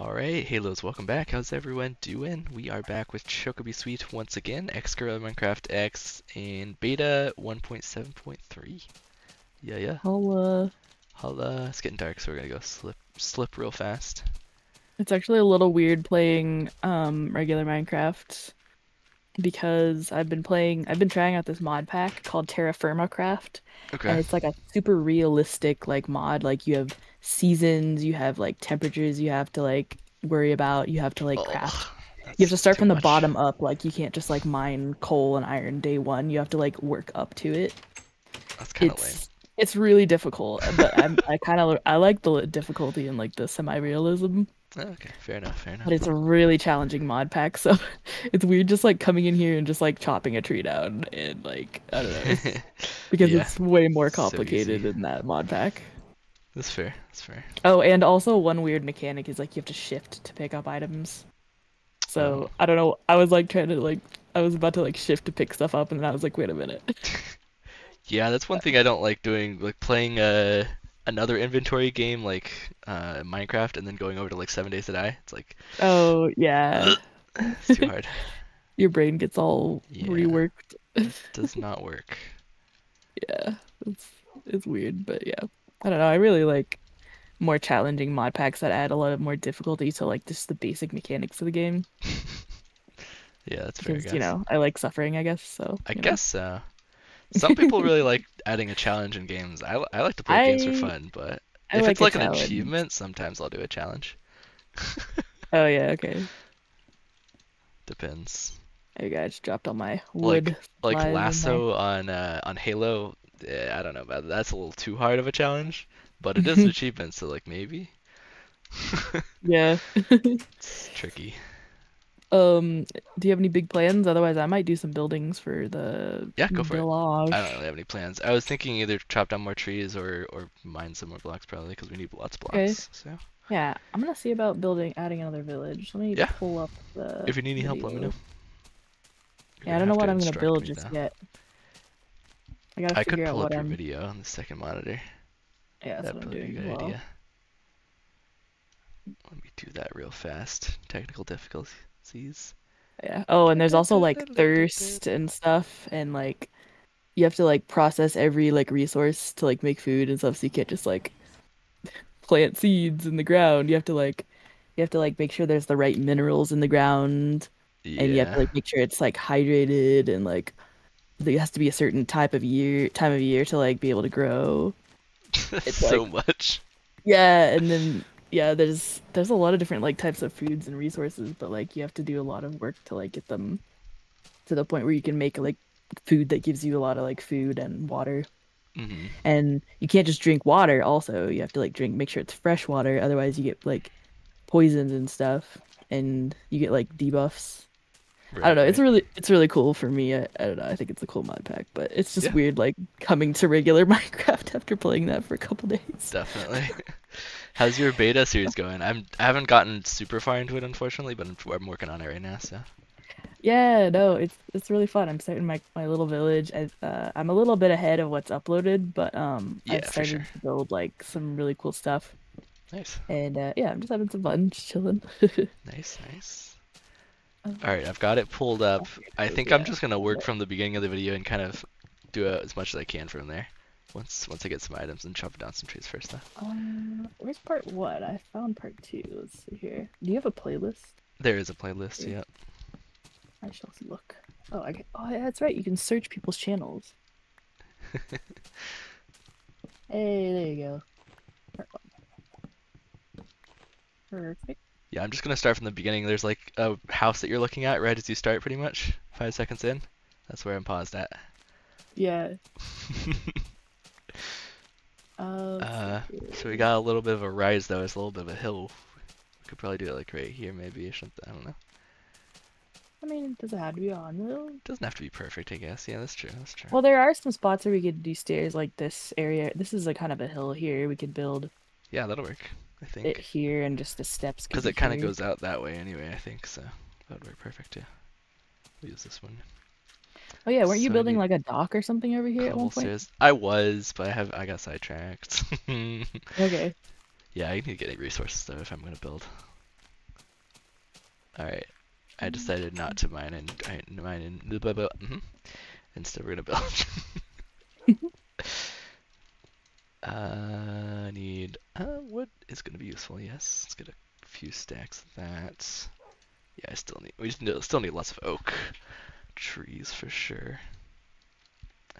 Alright, Halos, welcome back. How's everyone doing? We are back with ChocoBeSweet once again, X Girl in Minecraft X in beta 1.7.3. Yeah, yeah. Holla. Holla. It's getting dark, so we're gonna go slip slip real fast. It's actually a little weird playing um regular Minecraft because I've been playing I've been trying out this mod pack called Terra Firma Craft. And it's like a super realistic like mod. Like you have seasons, you have like temperatures you have to like worry about, you have to like craft. Oh, You have to start from the much. bottom up. Like you can't just like mine coal and iron day one. You have to like work up to it. That's kind of lame. It's really difficult, but I'm, I kind of I like the difficulty and like the semi-realism. Oh, Okay, fair enough, fair enough. But it's a really challenging mod pack, so it's weird just like coming in here and just like chopping a tree down and like I don't know because Yeah, it's way more complicated in that mod pack. That's fair, that's fair. Oh, and also one weird mechanic is like you have to shift to pick up items. So Oh. I don't know. I was like trying to like I was about to like shift to pick stuff up, and then I was like, wait a minute. Yeah, that's one thing I don't like doing, like playing uh, another inventory game like uh, Minecraft and then going over to like Seven Days to Die. It's like, Oh yeah, it's too hard. your brain gets all Yeah. reworked. Does not work. Yeah, it's it's weird, but yeah, I don't know. I really like more challenging mod packs that add a lot of more difficulty to like just the basic mechanics of the game. Yeah, that's fair, Because you know I like suffering, I guess. So I know. guess so. Some people really like adding a challenge in games. I, I like to play games for fun, but I if like it's like an challenge. achievement, sometimes I'll do a challenge. Oh yeah, okay. Depends. There you go. I just dropped all my Like- wood. Like there. LASO on uh, on Halo, eh, I don't know about that. That's a little too hard of a challenge, but it is an achievement, so like maybe. Yeah. It's tricky. um, do you have any big plans? Otherwise, I might do some buildings for the Yeah, go for it. village. I don't really have any plans. I was thinking either chop down more trees or or mine some more blocks probably because we need lots of blocks. Okay. So Yeah, I'm gonna see about building, adding another village. Let me Yeah. pull up the. if you need any help, let me know. You're Yeah, I don't know what I'm gonna build just though. yet. I gotta I could figure out pull up what your I'm. video on the second monitor. Yeah, that's That'd what I'm probably be a good well. idea. Let me do that real fast. Technical difficulties. Yeah. Oh, and there's also like thirst and stuff, and like you have to like process every like resource to like make food and stuff. So you can't just like plant seeds in the ground. You have to like you have to like make sure there's the right minerals in the ground, Yeah. and you have to like make sure it's like hydrated and like there has to be a certain type of year time of year to like be able to grow. it's so like- much. Yeah, and then yeah, there's there's a lot of different like types of foods and resources, but like you have to do a lot of work to like get them to the point where you can make like food that gives you a lot of like food and water. hmm And you can't just drink water also. You have to like drink make sure it's fresh water, otherwise you get like poisons and stuff and you get like debuffs. I don't know. It's really it's really cool for me. I, I don't know. I think it's a cool mod pack, but it's just Yeah. weird like coming to regular Minecraft after playing that for a couple days. Definitely. How's your beta series going? I'm I haven't gotten super far into it unfortunately, but I'm, I'm working on it right now. So Yeah, no, it's it's really fun. I'm starting my my little village. I, uh, I'm a little bit ahead of what's uploaded, but um, Yeah, I've started sure. to build like some really cool stuff, nice, and uh, yeah, I'm just having some fun, just chilling. nice, nice. All right, I've got it pulled up. I think I'm just gonna work from the beginning of the video and kind of do uh as much as I can from there. Once once I get some items and chop down some trees first. Though. Um, where's part one? I found part two. Let's see here. Do you have a playlist? There is a playlist. Yeah. Yeah. I shall look. Oh, I get, oh yeah, that's right. You can search people's channels. Hey, there you go. Part one. Perfect. Yeah, I'm just gonna start from the beginning. There's like a house that you're looking at right as you start, pretty much. Five seconds in. That's where I'm paused at. Yeah. Uh, Uh. So we got a little bit of a rise though. It's a little bit of a hill. We could probably do it like right here maybe or something. I don't know. I mean, does it have to be on though? doesn't have to be perfect, I guess. Yeah, that's true. That's true. Well, there are some spots where we could do stairs like this area. This is a kind of a hill here. We could build yeah, that'll work. I it here and just the steps. because be it kind of goes out that way anyway. I think so. That would work perfect too. We'll use this one. Oh yeah, weren't you So building like a dock or something over here at one point? stairs. I was, but I have I got sidetracked. Okay. yeah, I need to get any resources though if I'm gonna build. Alright. I decided not to mine and I mine and blah, blah, blah. mhm. Instead we're gonna build. uh I need uh wood is gonna be useful, yes. Let's get a few stacks of that. Yeah, I still need we just need, still need lots of oak trees for sure.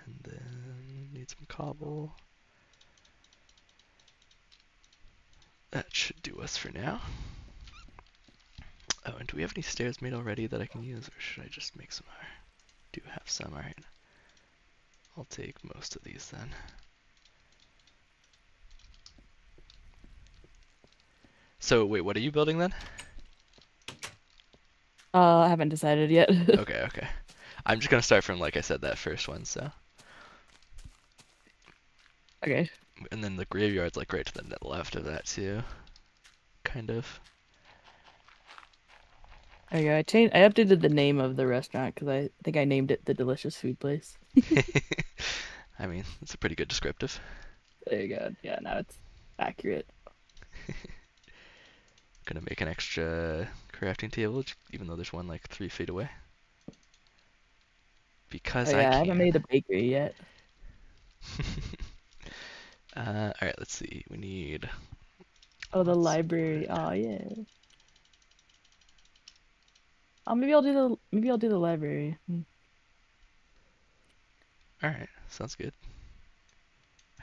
And then need some cobble. That should do us for now. Oh, and do we have any stairs made already that I can use, or should I just make some more? Do have some, alright. I'll take most of these then. So, wait, what are you building then? Uh, I haven't decided yet. okay, okay. I'm just gonna start from, like I said, that first one, so. okay. And then the graveyard's like right to the left of that too. Kind of. There you go. I changed. I updated the name of the restaurant because I think I named it the Delicious Food Place. I mean, it's a pretty good descriptive. There you go. Yeah, now it's accurate. Gonna make an extra crafting table, even though there's one like three feet away. Because Oh I yeah, I, can. haven't made a bakery yet. uh, all right, let's see. We need. Oh, the Let's- library. Oh yeah. Oh, maybe I'll do the maybe I'll do the library. Hmm. All right, sounds good.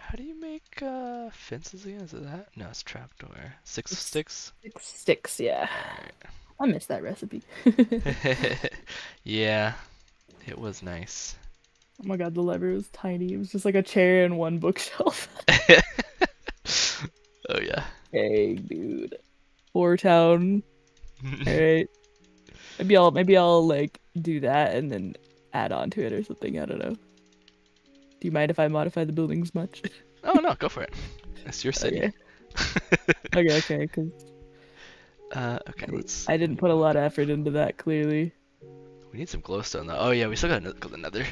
How do you make uh, fences again? Is it that? No, it's trapdoor. Six It's- sticks. Six sticks. Yeah, Alright. I missed that recipe. yeah, it was nice. Oh my god, the library was tiny. It was just like a chair and one bookshelf. oh yeah. hey, dude. Four town. Alright. Maybe I'll maybe I'll like do that and then add on to it or something. I don't know. Do you mind if I modify the buildings much? oh no, go for it. It's your city. Okay. okay, okay, because uh, okay, let's. I didn't put a lot of effort into that clearly. We need some glowstone though. Oh yeah, we still got another. another.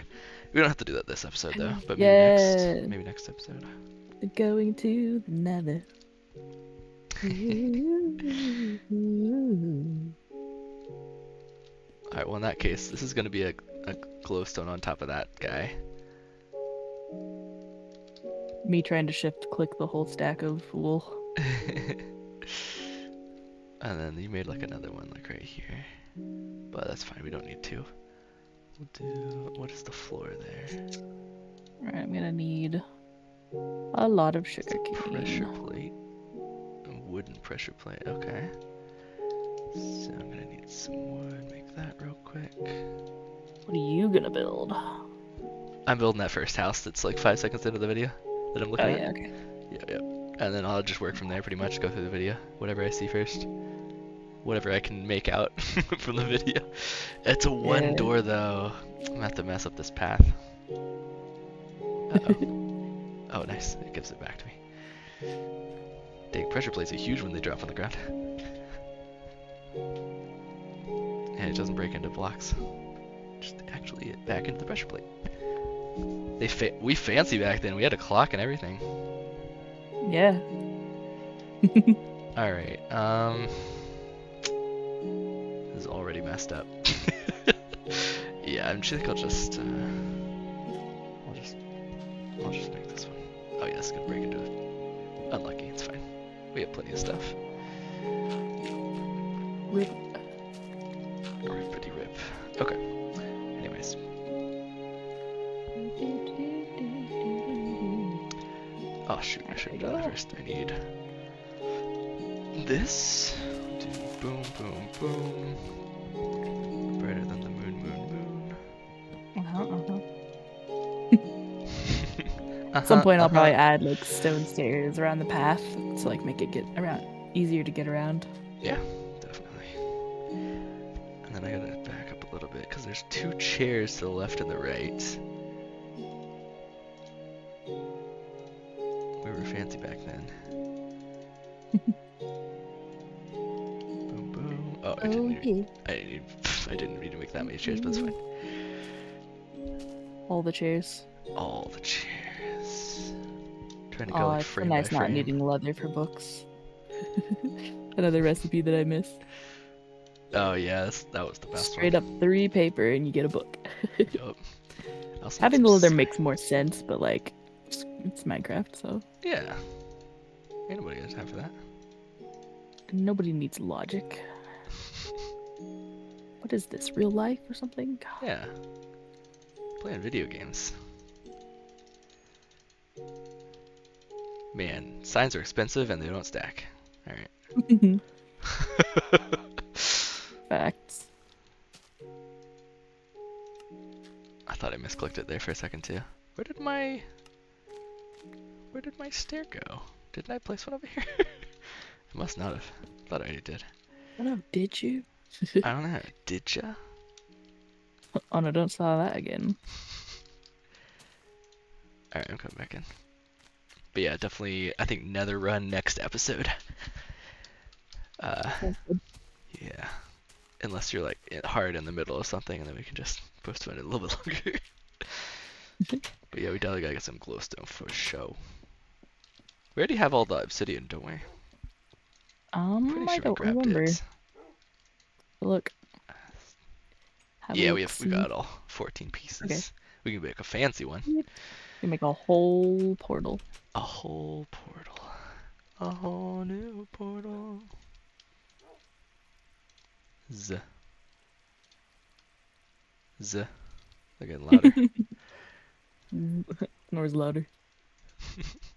We don't have to do that this episode though, but maybe Yeah. next. Maybe next episode. Going to the nether. All right. Well, in that case, this is gonna be a, a glowstone on top of that guy. Me trying to shift click the whole stack of wool. and then you made like another one like right here. But that's fine. We don't need to. We'll do. What is the floor there? Alright, I'm gonna need a lot of sugar Pressure plate. A wooden pressure plate. Okay. So I'm gonna need some wood. Make that real quick. What are you gonna build? I'm building that first house that's like five seconds into the video that I'm looking Oh at. yeah, okay. Yeah, yeah. And then I'll just work from there pretty much, go through the video. Whatever I see first. Whatever I can make out from the video. It's a one Yeah. door though. I'm gonna have to mess up this path. Uh-oh. oh, nice. It gives it back to me. Dang, pressure plates are huge when they drop on the ground. And it doesn't break into blocks. Just actually it back into the pressure plate. They fa- we fancy back then. We had a clock and everything. Yeah. All right. Um, this is already messed up. yeah, I'm think I'll just. Uh, I'll just. I'll just make this one. Oh yeah, it's gonna break into it. Unlucky. It's fine. We have plenty of stuff. Rip. Rippity rip. Okay. Oh shoot, I should have done that first. I need this. Do boom, boom, boom. Brighter than the moon, moon, Uh-huh, uh-huh. moon. At some point, I'll probably Uh-huh. add like stone stairs around the path to like make it get around easier to get around. Yeah, definitely. And then I gotta back up a little bit because there's two chairs to the left and the right. I didn't. Need, oh. I didn't. Need, I didn't to make that many chairs, but it's fine. All the chairs. All the chairs. Trying to go Oh, like frame nice by not needing leather for books. Another recipe that I missed. Oh yes, that was the best Straight one. up three paper and you get a book. Yup. Having the leather makes more sense, but like, it's, it's Minecraft, so Yeah. Anybody got time for that? nobody needs logic. What is this? Real life or something? God. Yeah. Playing video games. Man, signs are expensive and they don't stack. Alright. Facts. I thought I misclicked it there for a second too. Where did my Where did my stair go? Didn't I place one over here? I must not have. Thought I already did. I don't know. Did you? I don't know. Did ya? Oh no! Don't saw that again. Alright, I'm coming back in. But yeah, definitely I think Nether run next episode. Uh yeah. Unless you're like hard in the middle of something and then we can just postpone it a little bit longer. but yeah, we definitely gotta get some glowstone for show. We already have all the obsidian, don't we? Um, Pretty I sure don't remember. it. Look. Have Yeah, we have we got all 14 pieces. We can make a fancy one. We can make a whole portal. A whole portal. A whole new portal. Z. Z. They're getting louder. Nor's louder.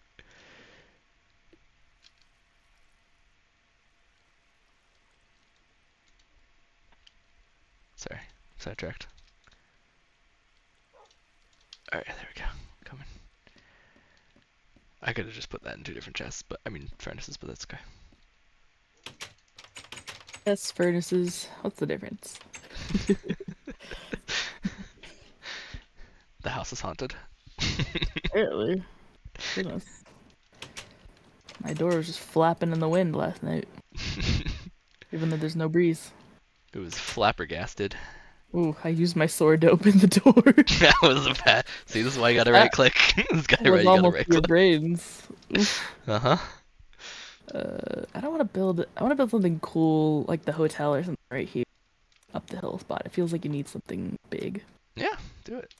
Sorry, sidetracked. Alright, there we go. Coming. I could have just put that in two different chests, but I mean furnaces, but that's okay. Yes, furnaces. What's the difference? The house is haunted. Apparently. Goodness. My door was just flapping in the wind last night, even though there's no breeze. It was flabbergasted. Ooh, I used my sword to open the door. that was a bad. See, this is why I gotta right click. this guy right, you gotta right your click. brains. Uh huh. Uh, I don't want to build. I want to build something cool, like the hotel or something right here, up the hill spot. It feels like you need something big. Yeah, do it.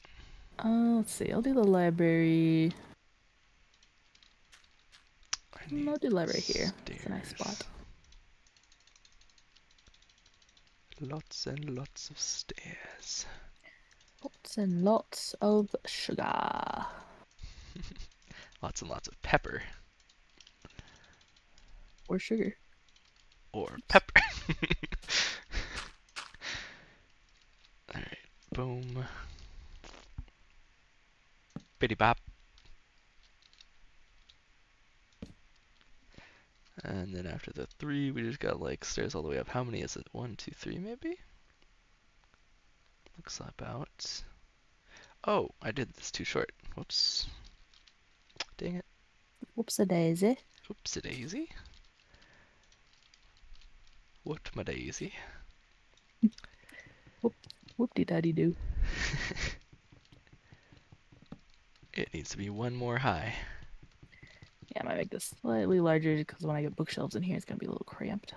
Uh, let's see. I'll do the library. I'll do library here. It's a nice spot. stairs. Lots and lots of stairs. Lots and lots of sugar. Lots and lots of pepper. Or sugar. Or pepper. Alright, boom. Bitty bop. And then after the three, we just got like stairs all the way up. How many is it? One, two, three, maybe? Looks about. Oh, I did this too short. Whoops. Dang it. Whoops a daisy. Oops a daisy. What my daisy? Whoopty daddy doo. It needs to be one more high. I might make this slightly larger because when I get bookshelves in here, it's gonna be a little cramped.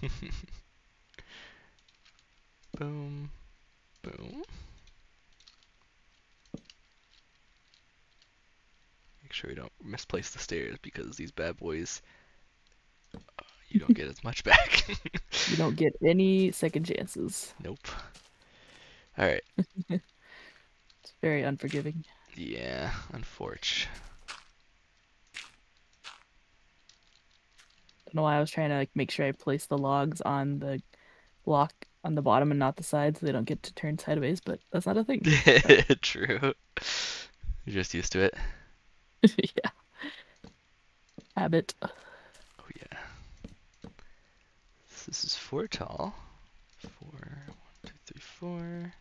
boom. Boom. Make sure we don't misplace the stairs because these bad boys, uh, you don't get as much back. You don't get any second chances. nope. Alright. It's very unforgiving. Yeah, unfortunate. Don't know why I was trying to like make sure I place the logs on the block on the bottom and not the side so they don't get to turn sideways, but that's not a thing. True. You're just used to it. yeah. Habit. Oh yeah. This is four tall. Four, one, two, three, four.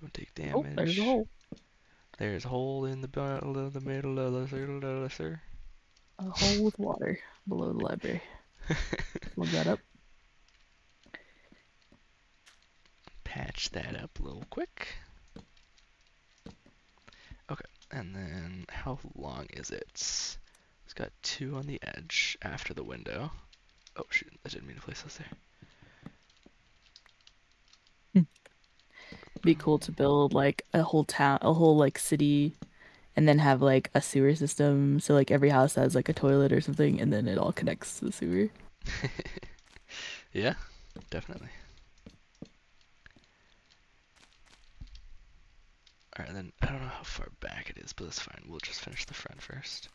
Don't take damage. Oh, there's a hole. There's a hole in the middle of the middle of the circle, of the sir. A hole with water below the library. Plug that up. Patch that up a little quick. Okay, and then how long is it? It's got two on the edge after the window. Oh shoot, I didn't mean to place those there. Hmm. Be cool to build like a whole town, a whole like city, and then have like a sewer system. So like every house has like a toilet or something, and then it all connects to the sewer. yeah, definitely. Alright, then I don't know how far back it is, but that's fine. We'll just finish the front first.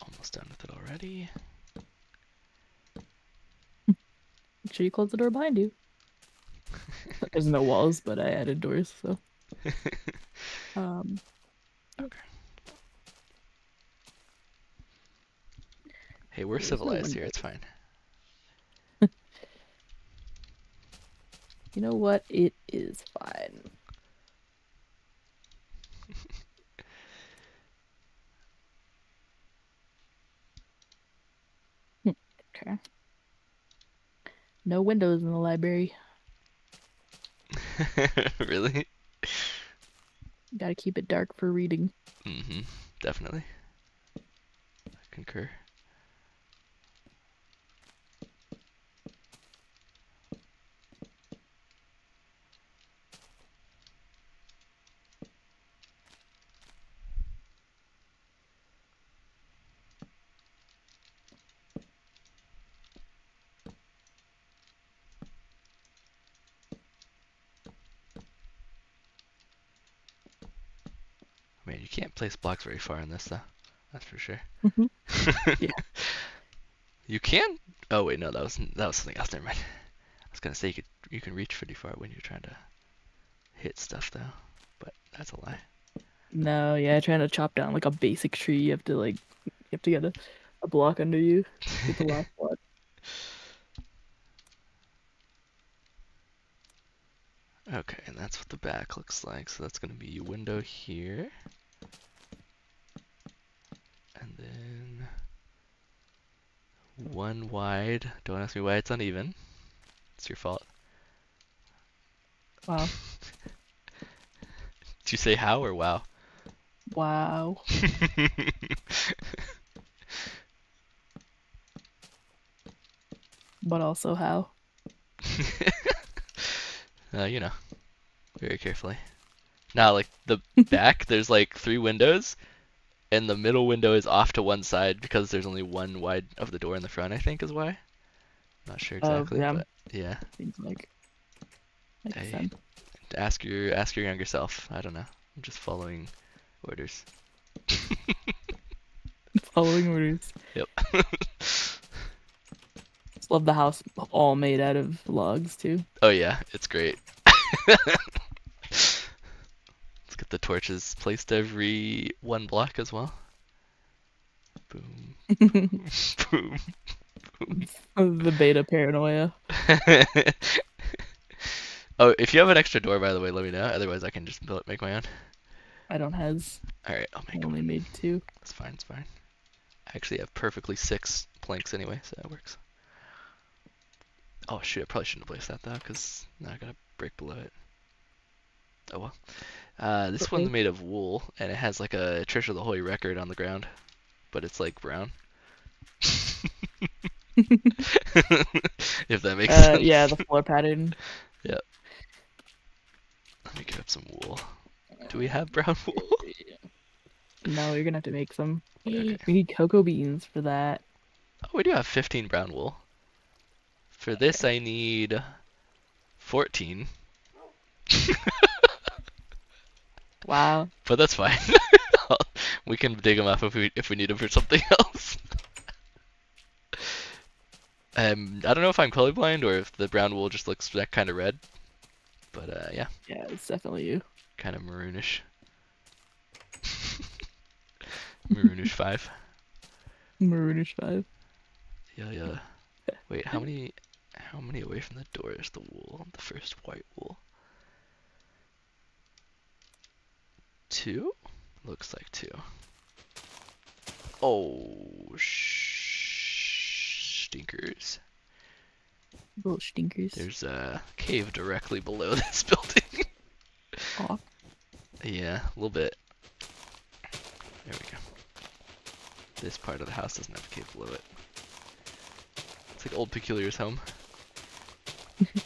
Almost done with it already. Make sure you close the door behind you. There's no walls, but I added doors, so. Um, okay. Hey, we're civilized here. It's fine. you know what? It is fine. Okay. No windows in the library. really? Gotta keep it dark for reading. Mm-hmm. Definitely. I concur. Man, you can't place blocks very far in this, though. That's for sure. Mhm. Yeah. You can. Oh wait, no, that was that was something else. Never mind. I was gonna say you could you can reach pretty far when you're trying to hit stuff though, but that's a lie. No, yeah, trying to chop down like a basic tree, you have to like, you have to get a, a block under you. Get the last block. Okay, and that's what the back looks like. So that's gonna be a window here, and then wide. Don't ask me why it's uneven. It's your fault. Wow. Did you say how or wow? Wow. But also how? uh, you know, very carefully. Now, like the back, there's like three windows, and the middle window is off to one side because there's only one wide of the door in the front. I think is why. Not sure Oh, exactly, yeah. but yeah. Seems like makes sense. Ask your ask your younger self. I don't know. I'm just following orders. Following orders. Yep. Just love the house all made out of logs too. oh yeah, it's great. Get the torches placed every one block as well. Boom. Boom. Boom. the beta paranoia. oh, if you have an extra door, by the way, let me know. Otherwise, I can just build, make my own. I don't have. All right, I'll I make only one. made two. It's fine. It's fine. I actually have perfectly six planks anyway, so that works. Oh shoot! I probably shouldn't have placed that though, because now I gotta break below it. Oh well. Uh, this one's made of wool, and it has like a Trisha the Holy record on the ground, but it's like brown. if that makes Uh, sense. yeah, the floor pattern. Yep. Let me get up some wool. Do we have brown wool? No, you're gonna have to make some. Okay. We need cocoa beans for that. Oh, we do have 15 brown wool. For this, I need 14. Wow. But that's fine. we can dig them up if we if we need them for something else. um, I don't know if I'm colorblind or if the brown wool just looks that kind of red. But uh, yeah, Yeah, it's definitely you. kind of maroonish. maroonish five. Maroonish five. Yeah, yeah. Wait, how many how many away from the door is the wool? The first white wool. Two? Looks like two. Oh, sh- stinkers. Little stinkers. There's a cave directly below this building. Aw. yeah, a little bit. There we go. This part of the house doesn't have a cave below it. It's like old Peculiar's home.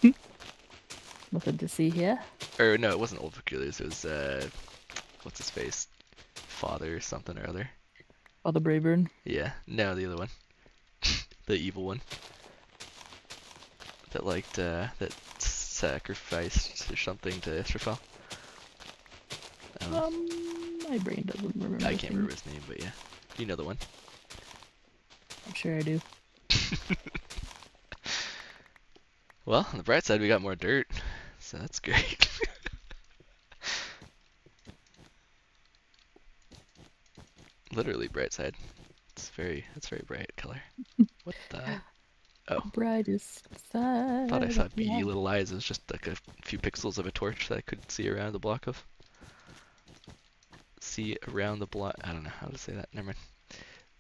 Nothing to see here. Or no, it wasn't Old Peculiar's. It was uh, what's his face, Father or something or other. Father Brayburn. Yeah, no, the other one, the evil one. That liked uh, that sacrificed or something to Israfel. Um, my brain doesn't remember. I can't remember his name, but yeah, you know the one. I'm sure I do. Well, on the bright side, we got more dirt, so that's great. Literally bright side. It's very, it's very bright color. What the? Oh. Brightest side. Thought I saw beady life. little eyes. It was just like a few pixels of a torch that I could see around the block of. See around the block. I don't know how to say that. Never mind.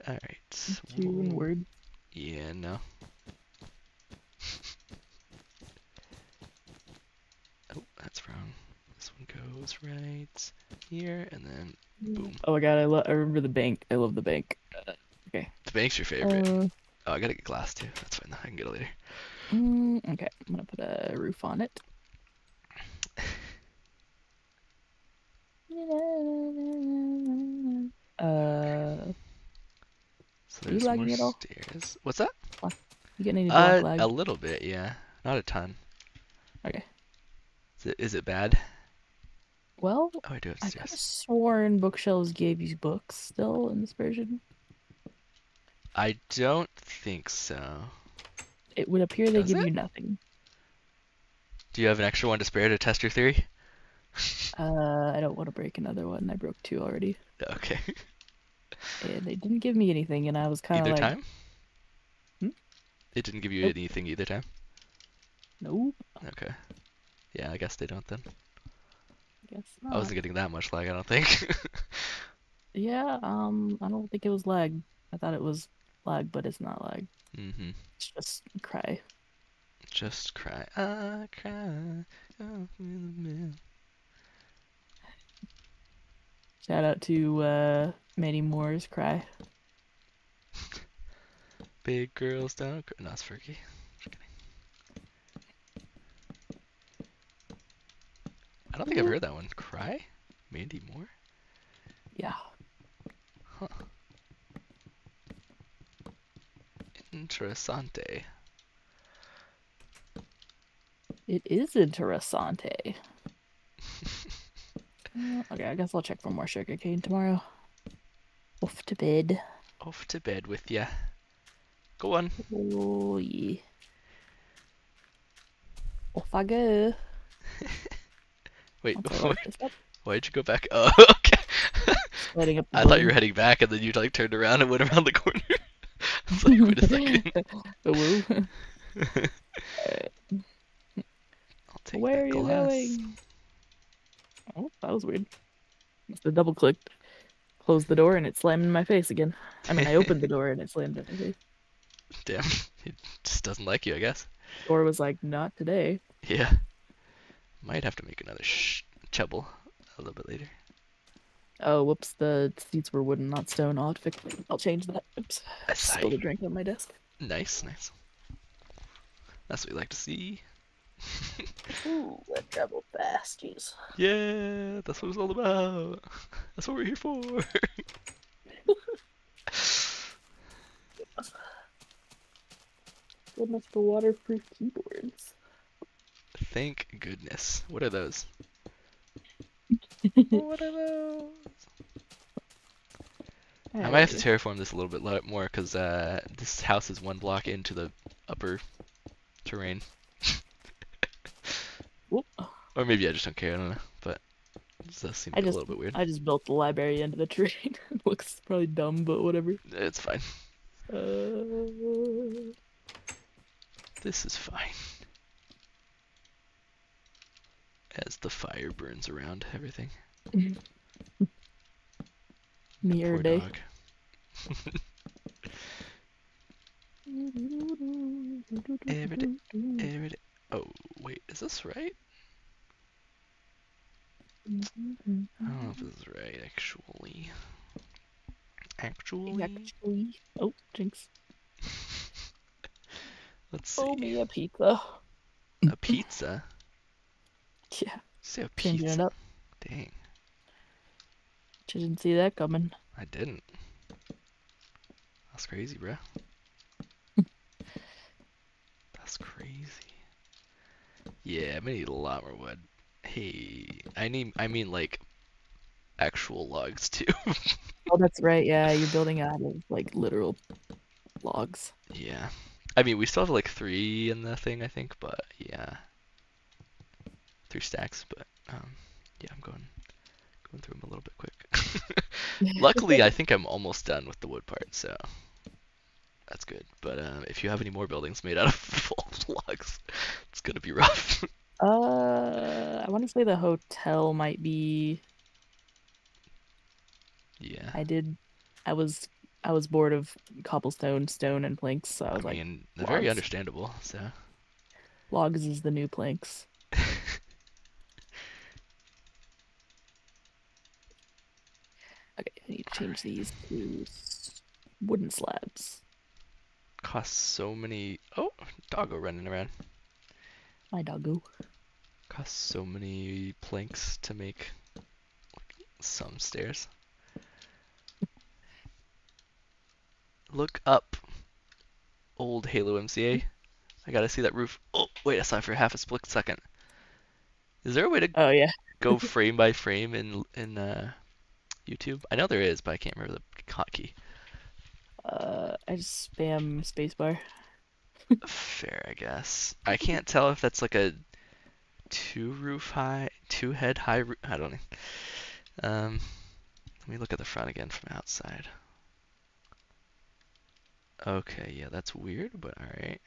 All right. Whoa. word. Yeah, no. oh, that's wrong. This one goes right here, and then boom. Oh my god, I love. I remember the bank. I love the bank. Okay. The bank's your favorite. Uh, oh, I gotta get glass too. That's fine. I can get it later. mm, okay, I'm gonna put a roof on it. Uh, So you there's more lagging at all? stairs. What's that? you getting any Uh, lag? a little bit, yeah. Not a ton. Okay. Is it, is it bad? Well, Oh, I do have I could have sworn bookshelves gave you books still in this version. I don't think so. It would appear they Does give it? you nothing. Do you have an extra one to spare to test your theory? Uh, I don't want to break another one. I broke two already, Okay. and they didn't give me anything, and I was kind either of like, time? Hmm? It didn't give you Nope. anything either time? nope. Okay. Yeah, I guess they don't then. I guess I wasn't getting that much lag, I don't think. Yeah, um, I don't think it was lag. I thought it was lag, but it's not lag. mm-hmm. It's just cry. Just cry. I cry. Oh, in the middle. Shout out to uh Mandy Moore's cry. Big girls don't cry. No, it's Fergie. Just kidding. I don't think I've heard that one. Cry? Mandy Moore? Yeah. Huh. Interessante. It is interessante. Uh, okay, I guess I'll check for more sugarcane tomorrow. Off to bed. Off to bed with ya. Go on. Oh yeah. Off I go. Wait, Once I light this up, why'd you go back? Oh, okay. lighting up I thought you were heading back and then you like turned around and went around the corner. I was like, wait a second. Take Where are you glass. going? Oh, that was weird. Must have double clicked. Closed the door and it slammed in my face again. I mean, I opened the door and it slammed in my face. Damn, it just doesn't like you, I guess. Door was like, not today. Yeah. Might have to make another sh- chubble a little bit later. Oh, whoops, the seats were wooden, not stone. I'll fix it. I'll change that. Oops. That's Spilled a drink on my desk. Nice, nice. That's what we like to see. Ooh, that traveled fast, jeez. Yeah, that's what it's all about. That's what we're here for. Goodness for waterproof keyboards. Thank goodness. What are those? what are those? I might have to terraform this a little bit more because uh, this house is one block into the upper terrain. Or maybe I just don't care. I don't know. But it does seem a just- little bit weird. I just built the library into the terrain. Looks probably dumb, but whatever. It's fine. Uh, This is fine. As the fire burns around everything. day. dog. Every day, Every day. Oh, wait, is this right? I don't know if this is right, actually. Actually? Actually, oh, jinx. Let's see. Oh, me a pizza. A pizza? Yeah. Say a Changing pizza. it up. Dang, You Didn't see that coming. I didn't. That's crazy, bro. That's crazy. Yeah, I'm gonna need a lot more wood. Hey, I need. I mean, like actual logs too. Oh, that's right. Yeah, you're building out of like literal logs. yeah. I mean, we still have like three in the thing, I think, but yeah, three stacks. But um, yeah, I'm going going through them a little bit quick. Luckily, I think I'm almost done with the wood part, so that's good. But um, if you have any more buildings made out of full logs, it's gonna be rough. Uh, I want to say the hotel might be. yeah. I did. I was. I was bored of cobblestone, stone, and planks, so I I was like, mean, they're very understandable. So logs is the new planks. Okay, I need to change these to wooden slabs. costs so many. Oh, doggo running around. My doggo. Costs so many planks to make some stairs. Look up, old Halo MCA. I gotta see that roof. Oh, wait, I saw it for half a split second. Is there a way to Oh yeah. go frame by frame in in uh, YouTube? I know there is, but I can't remember the hotkey. Uh, I just spam spacebar. Fair, I guess. I can't tell if that's like a two roof high, two head high roof. I don't know. Um, let me look at the front again from outside. Okay, yeah, that's weird, but alright.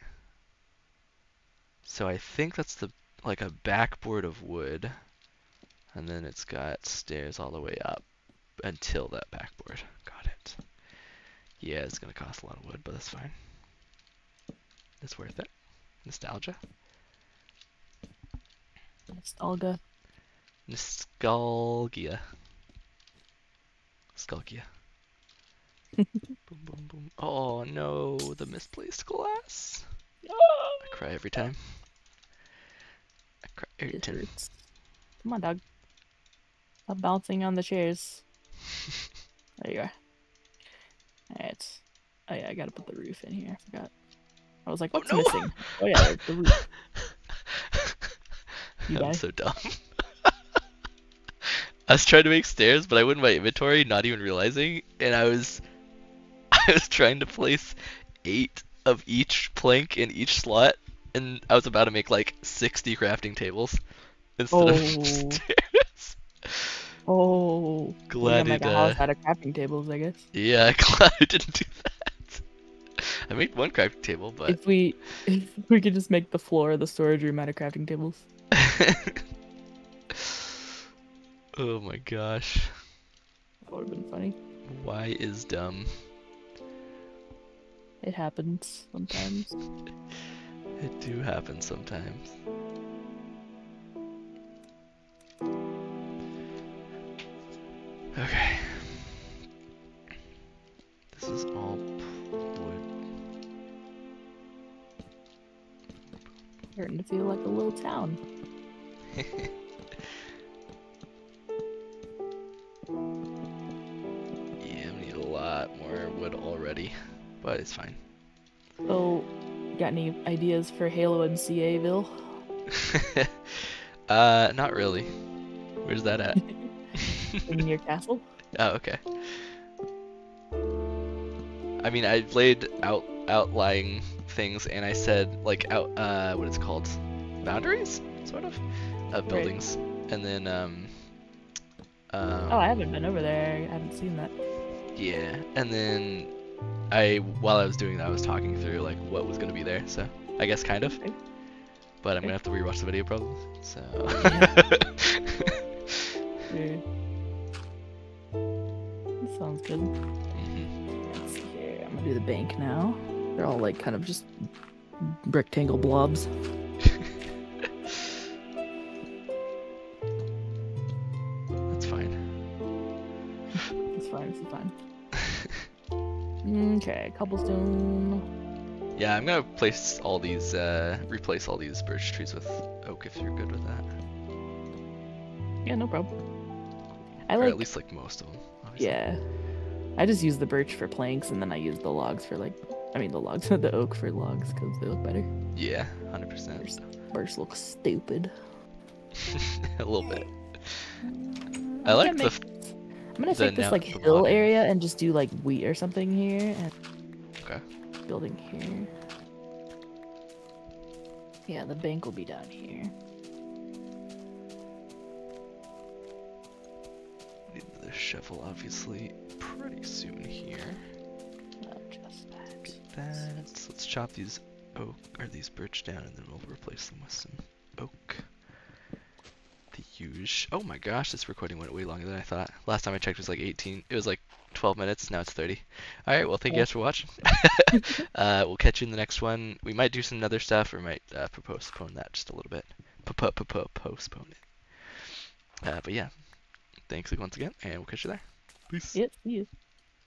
So I think that's the like a backboard of wood, and then it's got stairs all the way up until that backboard. Got it. Yeah, it's gonna cost a lot of wood, but that's fine. It's worth it. Nostalgia. Nostalgia. Nostalgia. Skulkia. boom, boom, boom. Oh no, the misplaced glass. I cry every time. I cry every time. Come on, dog. Stop bouncing on the chairs. There you are. Alright. Oh yeah, I gotta put the roof in here. I forgot. I was like, Oh, what's no! missing? Oh yeah, the roof. You I'm die? so dumb. I was trying to make stairs, but I went in my inventory, not even realizing, and I was, I was trying to place eight of each plank in each slot, and I was about to make like 60 crafting tables instead Oh. of stairs. Oh. Glad we make a house uh, out of crafting tables, I guess. Yeah, glad I didn't do that. I made one crafting table, but If we if we could just make the floor of the storage room out of crafting tables. oh my gosh, That would have been funny. why is dumb? It happens sometimes. It do happen sometimes. Okay. This is all wood. Starting to feel like a little town. Yeah, we need a lot more wood already, but it's fine. So, got any ideas for Halo MCAville? uh, not really. Where's that at? in your castle? Oh, okay. I mean, I laid out outlying things, and I said like out uh what it's called, boundaries, sort of, of Right. buildings, and then um. Um, Oh, I haven't been over there. I haven't seen that. Yeah, and then I while I was doing that, I was talking through like what was gonna be there. So I guess kind of, Okay. but I'm Okay. gonna have to rewatch the video probably. So. Weird. That sounds good. Mhm. Let's see here. I'm gonna do the bank now. They're all like kind of just rectangle blobs. That's fine. It's fine. It's fine. Okay, cobblestone. Yeah, I'm gonna place all these, uh, replace all these birch trees with oak if you're good with that. Yeah, no problem. I or like at least like most of them. Yeah. I just use the birch for planks, and then I use the logs for like, I mean the logs, the oak for logs because they look better. Yeah, hundred percent. Birch looks stupid. A little bit. I'm I like gonna the. make- I'm gonna the take this like hill modding. area and just do like wheat or something here, and Okay. building here. Yeah, the bank will be down here. Shovel, obviously, pretty soon here. Not just that. That. So let's chop these oak or these birch down, and then we'll replace them with some oak. The huge. Oh my gosh, this recording went way longer than I thought. Last time I checked it was like 18. It was like 12 minutes. Now it's 30. All right. Well, thank you guys for watching. uh, we'll catch you in the next one. We might do some other stuff, or might uh, postpone that just a little bit. Postpone it. Uh, but yeah, thanks once again, and we'll catch you there. Peace. Yep. See you.